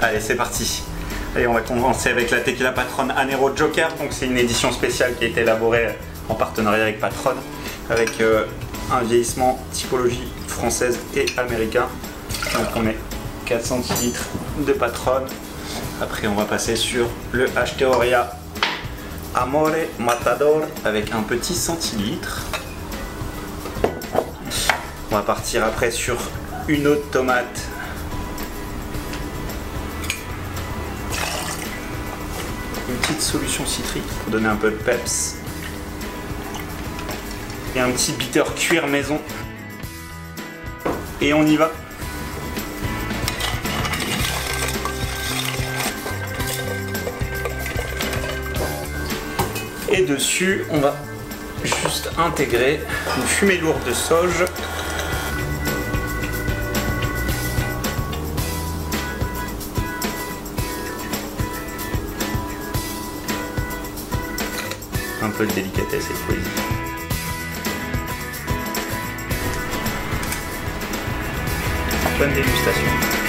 Allez, c'est parti. Et on va commencer avec la Tequila Patron Anero Joker. Donc c'est une édition spéciale qui a été élaborée en partenariat avec Patron, avec euh, un vieillissement typologie française et américain. Donc on met 4 centilitres de Patron. Après on va passer sur le H-Theoria Amore Matador avec un petit centilitre. On va partir après sur une autre tomate une petite solution citrique pour donner un peu de peps. Et un petit bitter cuir maison. Et on y va. Et dessus, on va juste intégrer une fumée lourde de sauge un peu de délicatesse et de poésie. Bonne dégustation.